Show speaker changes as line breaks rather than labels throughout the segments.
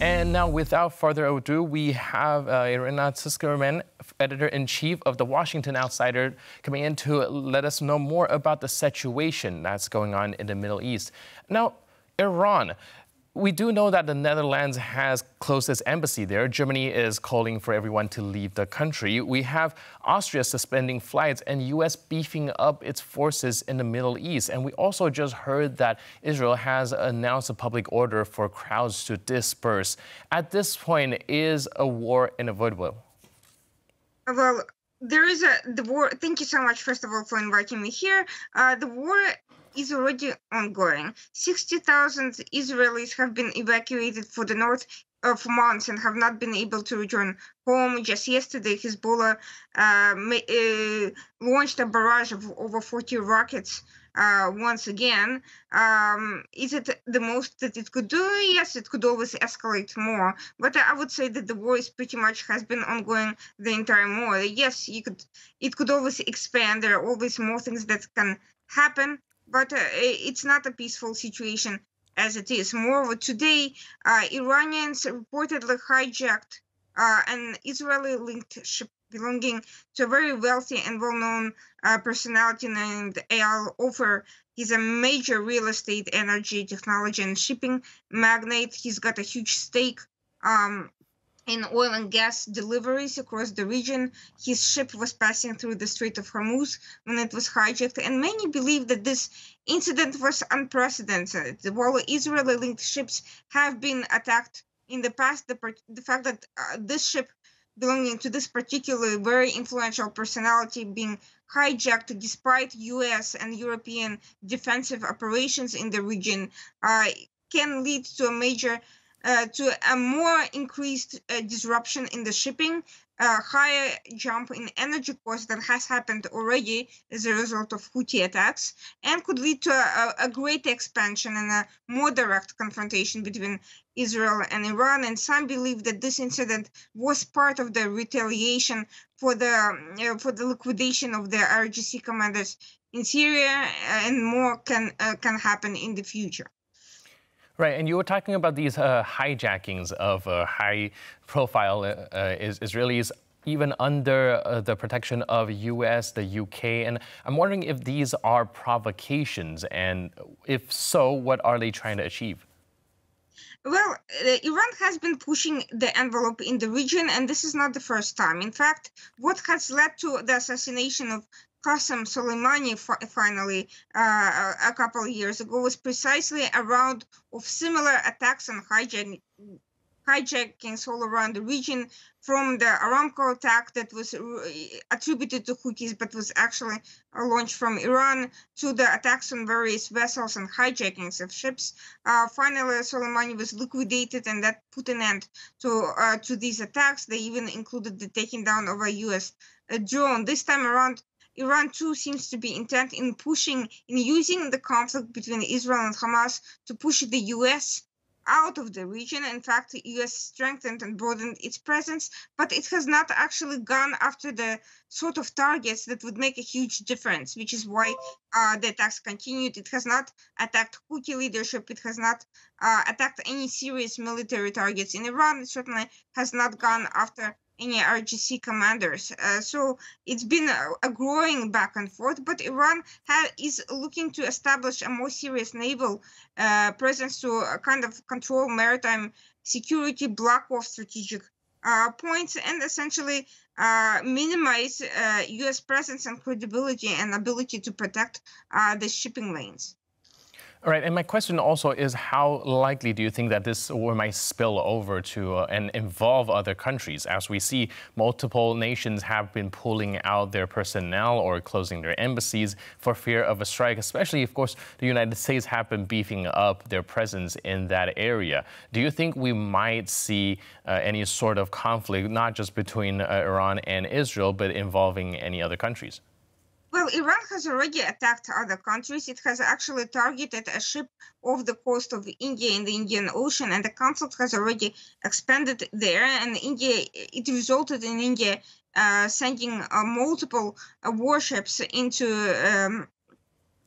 And now, without further ado, we have uh, Irina Tsukerman, editor-in-chief of the Washington Outsider, coming in to let us know more about the situation that's going on in the Middle East. Now, Iran, we do know that the Netherlands has closed its embassy there. Germany is calling for everyone to leave the country. We have Austria suspending flights and U.S. beefing up its forces in the Middle East. And we also just heard that Israel has announced a public order for crowds to disperse. At this point, is a war inevitable?
Well, there is a the war. Thank you so much, first of all, for inviting me here. Uh, the war is already ongoing. 60,000 Israelis have been evacuated for the north uh, for months and have not been able to return home. Just yesterday, Hezbollah uh, uh, launched a barrage of over 40 rockets once again. Um, is it the most that it could do? Yes, it could always escalate more. But I would say that the war is pretty much has been ongoing the entire war. Yes, you could it could always expand. There are always more things that can happen but uh, it's not a peaceful situation as it is. Moreover, today, uh, Iranians reportedly hijacked uh, an Israeli-linked ship belonging to a very wealthy and well-known uh, personality named Eyal Ofer. He's a major real estate, energy, technology, and shipping magnate. He's got a huge stake um, in oil and gas deliveries across the region. His ship was passing through the Strait of Hormuz when it was hijacked, and many believe that this incident was unprecedented. While Israeli linked ships have been attacked in the past, the, the fact that uh, this ship belonging to this particular very influential personality being hijacked despite US and European defensive operations in the region uh, can lead to a major uh, to a more increased uh, disruption in the shipping, a higher jump in energy costs that has happened already as a result of Houthi attacks, and could lead to a, a great expansion and a more direct confrontation between Israel and Iran. And some believe that this incident was part of the retaliation for the uh, for the liquidation of the IRGC commanders in Syria, and more can uh, can happen in the future.
Right, and you were talking about these uh, hijackings of uh, high-profile uh, uh Israelis even under uh, the protection of U.S., the U.K., and I'm wondering if these are provocations, and if so, what are they trying to achieve?
Well, uh, Iran has been pushing the envelope in the region, and this is not the first time. In fact, what has led to the assassination of Qasem Soleimani finally uh, a couple of years ago was precisely a round of similar attacks and hijacking, hijackings all around the region from the Aramco attack that was attributed to Houthis but was actually launched from Iran to the attacks on various vessels and hijackings of ships. Uh, finally, Soleimani was liquidated and that put an end to uh, to these attacks. They even included the taking down of a U.S. drone. This time around, Iran too seems to be intent in pushing, in using the conflict between Israel and Hamas to push the U.S. out of the region. In fact, the U.S. strengthened and broadened its presence, but it has not actually gone after the sort of targets that would make a huge difference, which is why uh, the attacks continued. It has not attacked Houthi leadership. It has not uh, attacked any serious military targets in Iran. It certainly has not gone after any RGC commanders. Uh, so it's been a, a, growing back and forth, but Iran ha- is looking to establish a more serious naval uh, presence to uh, kind of control maritime security, block off strategic uh, points, and essentially uh, minimize U.S. Presence and credibility and ability to protect the shipping lanes.
All right, and my question also is how likely do you think that this war might spill over to uh, and involve other countries? As we see, multiple nations have been pulling out their personnel or closing their embassies for fear of a strike, especially, of course, the United States have been beefing up their presence in that area. Do you think we might see uh, any sort of conflict, not just between uh, Iran and Israel, but involving any other countries?
Well, Iran has already attacked other countries. It has actually targeted a ship off the coast of India in the Indian Ocean, and the conflict has already expanded there. And India, it resulted in India uh, sending uh, multiple uh, warships into um,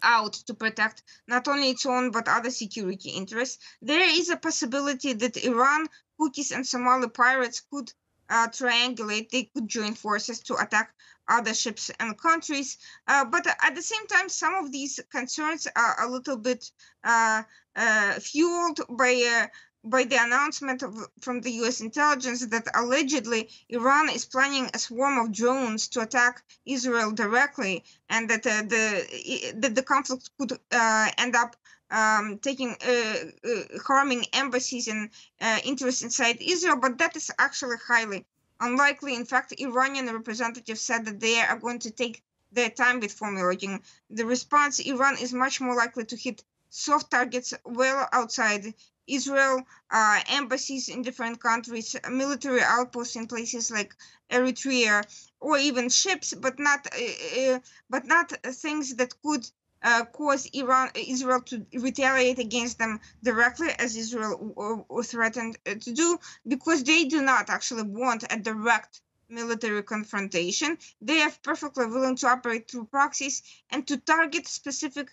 out to protect not only its own but other security interests. There is a possibility that Iran, Houthis, and Somali pirates could uh, triangulate. They could join forces to attack other ships and countries. Uh, but at the same time, some of these concerns are a little bit uh, uh fueled by uh, by the announcement of, from the U.S. intelligence that allegedly Iran is planning a swarm of drones to attack Israel directly, and that uh, the that the conflict could uh, end up um, taking uh, uh harming embassies and uh, interests inside Israel. But that is actually highly unlikely. In fact, Iranian representatives said that they are going to take their time with formulating the response. Iran is much more likely to hit soft targets well outside Israel, uh, embassies in different countries, military outposts in places like Eritrea, or even ships, but not uh, but not things that could uh, cause Iran Israel to retaliate against them directly, as Israel threatened uh, to do, because they do not actually want a direct military confrontation. They are perfectly willing to operate through proxies and to target specific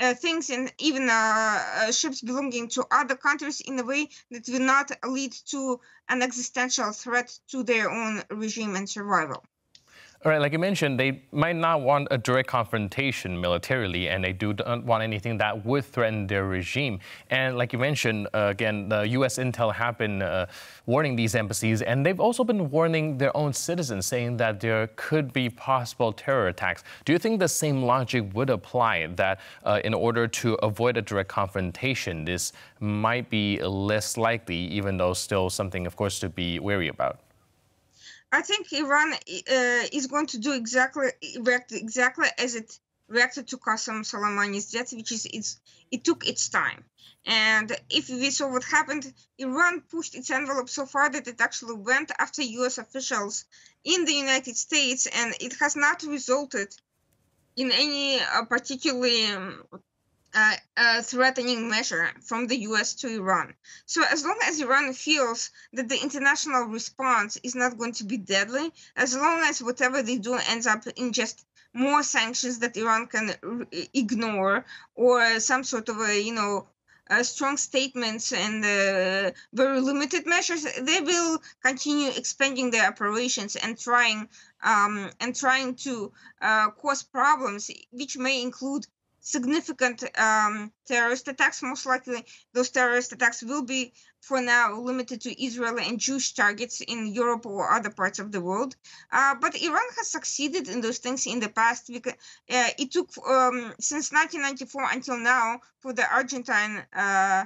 uh, things and even uh, uh, ships belonging to other countries in a way that will not lead to an existential threat to their own regime and survival.
All right, like you mentioned, they might not want a direct confrontation militarily, and they do not want anything that would threaten their regime. And like you mentioned, uh, again, the U.S. intel have been uh, warning these embassies, and they've also been warning their own citizens, saying that there could be possible terror attacks. Do you think the same logic would apply that uh, in order to avoid a direct confrontation, this might be less likely, even though still something, of course, to be wary about?
I think Iran uh, is going to do exactly react exactly as it reacted to Qasem Soleimani's death, which is it's it took its time. And if we saw what happened, Iran pushed its envelope so far that it actually went after U.S. officials in the United States, and it has not resulted in any uh, particularly um, uh, a threatening measure from the US to Iran. So, as long as Iran feels that the international response is not going to be deadly, as long as whatever they do ends up in just more sanctions that Iran can ignore, or some sort of a, you know, uh, strong statements and uh, very limited measures, they will continue expanding their operations and trying um, and trying to uh, cause problems, which may include significant um, terrorist attacks. Most likely, those terrorist attacks will be, for now, limited to Israeli and Jewish targets in Europe or other parts of the world. Uh, but Iran has succeeded in those things in the past. Because uh, it took um, since 1994 until now for the Argentine uh,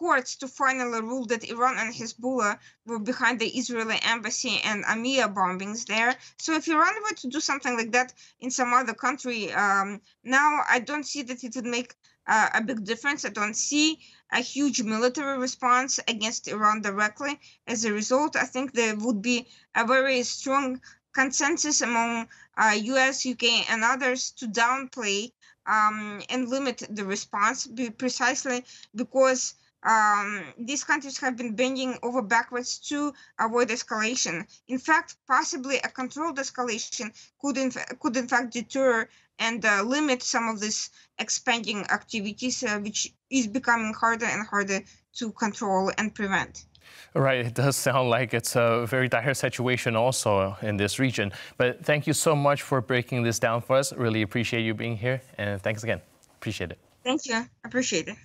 courts to finally rule that Iran and Hezbollah were behind the Israeli embassy and AMIA bombings there. So if Iran were to do something like that in some other country, um, now I don't see that it would make uh, a big difference. I don't see a huge military response against Iran directly. As a result, I think there would be a very strong consensus among uh, US, UK, and others to downplay um, and limit the response precisely because um, these countries have been bending over backwards to avoid escalation. In fact, possibly a controlled escalation could in, could in fact deter and uh, limit some of these expanding activities, uh, which is becoming harder and harder to control and prevent.
Right, it does sound like it's a very dire situation also in this region. But thank you so much for breaking this down for us. Really appreciate you being here, and thanks again. Appreciate it.
Thank you. Appreciate it.